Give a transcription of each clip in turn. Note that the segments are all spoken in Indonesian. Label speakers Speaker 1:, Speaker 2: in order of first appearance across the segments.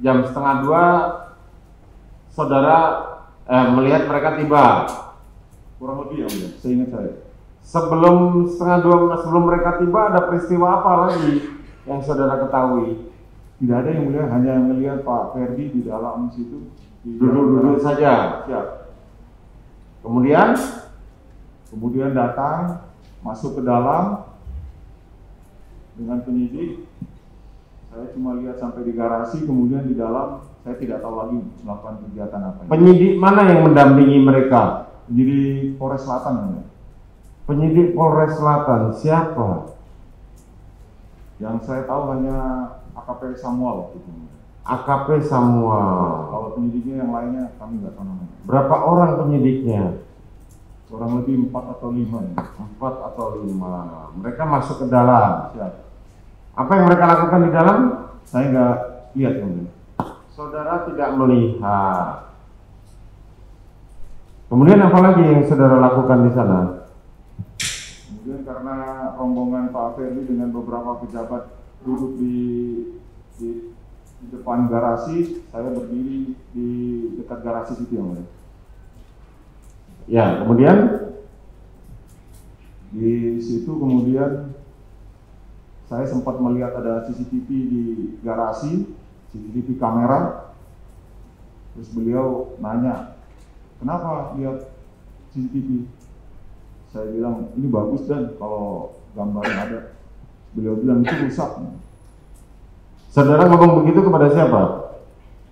Speaker 1: jam setengah dua saudara eh, melihat mereka tiba.
Speaker 2: Kurang lebih ya mulia, seingat saya.
Speaker 1: Sebelum setengah dua sebelum mereka tiba ada peristiwa apa lagi yang saudara ketahui?
Speaker 2: Tidak ada yang mulia, hanya melihat Pak Ferdi di dalam situ.
Speaker 1: Duduk-duduk saja.
Speaker 2: Siap.
Speaker 1: Kemudian
Speaker 2: Kemudian datang, masuk ke dalam dengan penyidik. Saya cuma lihat sampai di garasi, kemudian di dalam saya tidak tahu lagi melakukan kegiatan apa.
Speaker 1: penyidik mana yang mendampingi mereka?
Speaker 2: Jadi Polres Selatan ya.
Speaker 1: Penyidik Polres Selatan siapa?
Speaker 2: Yang saya tahu hanya AKP Samuel waktu itu. mulia.
Speaker 1: AKP Samuel.
Speaker 2: Kalau penyidiknya yang lainnya kami nggak tahu namanya.
Speaker 1: Berapa orang penyidiknya?
Speaker 2: Kurang lebih empat atau lima.
Speaker 1: Empat atau lima. Mereka masuk ke dalam.
Speaker 2: Siap.
Speaker 1: Apa yang mereka lakukan di dalam?
Speaker 2: Saya nggak lihat mulia.
Speaker 1: Saudara tidak melihat. Kemudian apa lagi yang saudara lakukan di sana?
Speaker 2: Kemudian karena rombongan Pak Ferdi dengan beberapa pejabat duduk di, di, di depan garasi, saya berdiri di dekat garasi situ yang mulia.
Speaker 1: Ya, kemudian
Speaker 2: Di situ kemudian saya sempat melihat ada CCTV di garasi, CCTV kamera. Terus beliau nanya, kenapa lihat CCTV? Saya bilang, ini bagus dan kalau gambarnya ada. Beliau bilang, itu rusak.
Speaker 1: saudara ngomong begitu kepada siapa?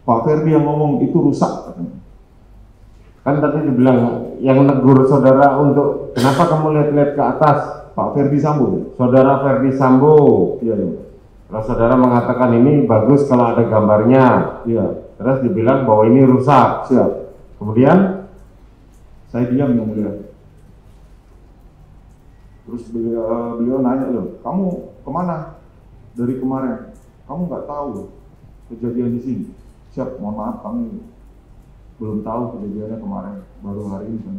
Speaker 2: Pak Ferdi yang ngomong, itu rusak.
Speaker 1: Kan tadi dibilang yang negur saudara untuk kenapa kamu lihat-lihat ke atas?
Speaker 2: Pak Ferdi Sambo.
Speaker 1: Saudara Ferdi Sambo.
Speaker 2: Iya, iya.
Speaker 1: Kalau saudara mengatakan ini bagus kalau ada gambarnya.
Speaker 2: Iya,
Speaker 1: Terus dibilang bahwa ini rusak.
Speaker 2: siap.
Speaker 1: Kemudian
Speaker 2: Saya diam yang mulia. Terus beliau, beliau nanya loh, kamu ke mana dari kemarin? Kamu nggak tahu loh kejadian di sini? Siap, mohon maaf kami belum tahu kejadiannya kemarin, baru hari ini kan.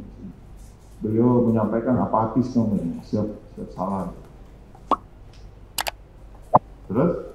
Speaker 2: Ke sini." Beliau menyampaikan apatis kamu, siap, siap salah.
Speaker 1: terus